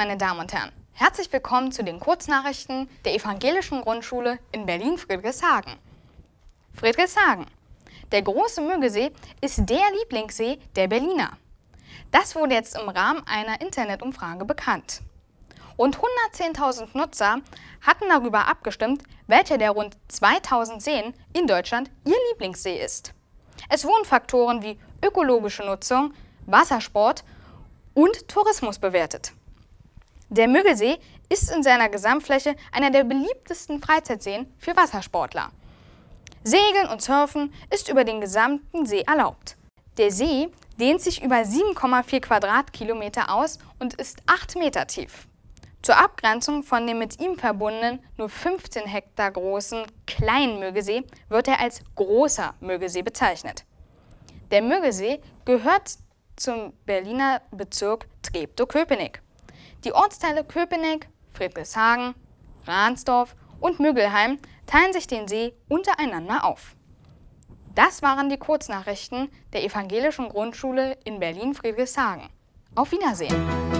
meine Damen und Herren. Herzlich willkommen zu den Kurznachrichten der Evangelischen Grundschule in Berlin-Friedrichshagen. Friedrichshagen. Der große Müggesee ist der Lieblingssee der Berliner. Das wurde jetzt im Rahmen einer Internetumfrage bekannt. Rund 110.000 Nutzer hatten darüber abgestimmt, welcher der rund 2000 Seen in Deutschland ihr Lieblingssee ist. Es wurden Faktoren wie ökologische Nutzung, Wassersport und Tourismus bewertet. Der Müggelsee ist in seiner Gesamtfläche einer der beliebtesten Freizeitseen für Wassersportler. Segeln und Surfen ist über den gesamten See erlaubt. Der See dehnt sich über 7,4 Quadratkilometer aus und ist 8 Meter tief. Zur Abgrenzung von dem mit ihm verbundenen, nur 15 Hektar großen kleinen Müggelsee wird er als großer Müggelsee bezeichnet. Der Müggelsee gehört zum Berliner Bezirk Treptow-Köpenick. Die Ortsteile Köpenick, Friedrichshagen, Ransdorf und Müggelheim teilen sich den See untereinander auf. Das waren die Kurznachrichten der Evangelischen Grundschule in Berlin-Friedrichshagen. Auf Wiedersehen!